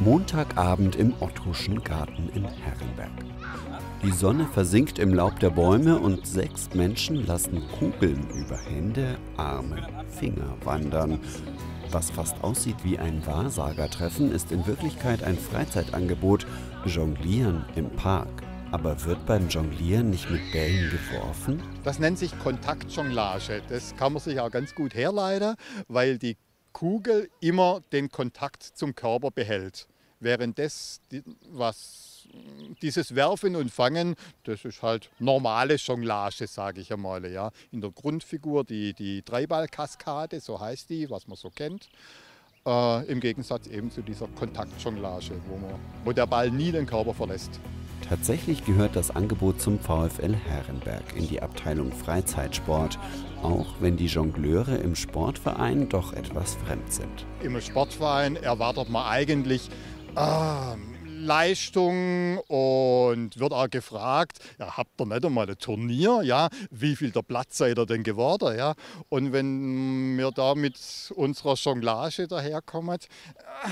Montagabend im Ottoschen Garten in Herrenberg. Die Sonne versinkt im Laub der Bäume und sechs Menschen lassen Kugeln über Hände, Arme, Finger wandern. Was fast aussieht wie ein Wahrsagertreffen, ist in Wirklichkeit ein Freizeitangebot, Jonglieren im Park. Aber wird beim Jonglieren nicht mit Bällen geworfen? Das nennt sich Kontaktjonglage. Das kann man sich auch ganz gut herleiten, weil die Kugel immer den Kontakt zum Körper behält. Während das, was dieses Werfen und Fangen, das ist halt normale Jonglage, sage ich einmal. Ja. In der Grundfigur die, die Dreiballkaskade, so heißt die, was man so kennt. Äh, Im Gegensatz eben zu dieser Kontaktjonglage, wo, wo der Ball nie den Körper verlässt. Tatsächlich gehört das Angebot zum VfL Herrenberg in die Abteilung Freizeitsport, auch wenn die Jongleure im Sportverein doch etwas fremd sind. Im Sportverein erwartet man eigentlich äh, Leistung und wird auch gefragt, ja, habt ihr nicht einmal ein Turnier, ja, wie viel der Platz seid ihr denn geworden, ja? Und wenn wir da mit unserer Jonglage daherkommen, äh,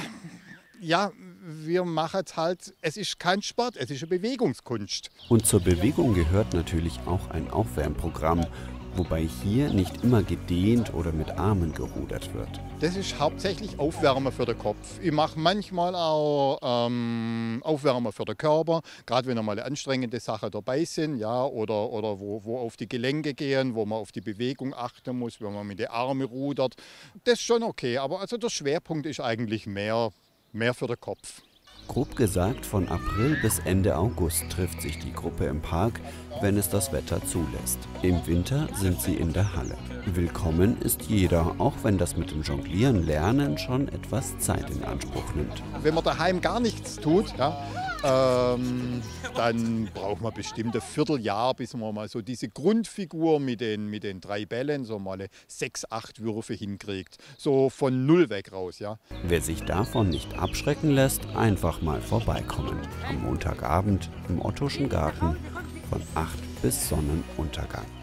ja, wir machen es halt, es ist kein Sport, es ist eine Bewegungskunst. Und zur Bewegung gehört natürlich auch ein Aufwärmprogramm, wobei hier nicht immer gedehnt oder mit Armen gerudert wird. Das ist hauptsächlich Aufwärmen für den Kopf. Ich mache manchmal auch ähm, Aufwärmen für den Körper, gerade wenn einmal anstrengende Sachen dabei sind, ja, oder, oder wo, wo auf die Gelenke gehen, wo man auf die Bewegung achten muss, wenn man mit den Armen rudert. Das ist schon okay, aber also der Schwerpunkt ist eigentlich mehr mehr für den Kopf. Grob gesagt, von April bis Ende August trifft sich die Gruppe im Park, wenn es das Wetter zulässt. Im Winter sind sie in der Halle. Willkommen ist jeder, auch wenn das mit dem Jonglieren lernen schon etwas Zeit in Anspruch nimmt. Wenn man daheim gar nichts tut, ja, ähm, dann braucht man bestimmt ein Vierteljahr, bis man mal so diese Grundfigur mit den, mit den drei Bällen, so mal sechs, acht Würfe hinkriegt. So von null weg raus, ja. Wer sich davon nicht abschrecken lässt, einfach mal vorbeikommen. Am Montagabend im Ottoschen Garten von 8 bis Sonnenuntergang.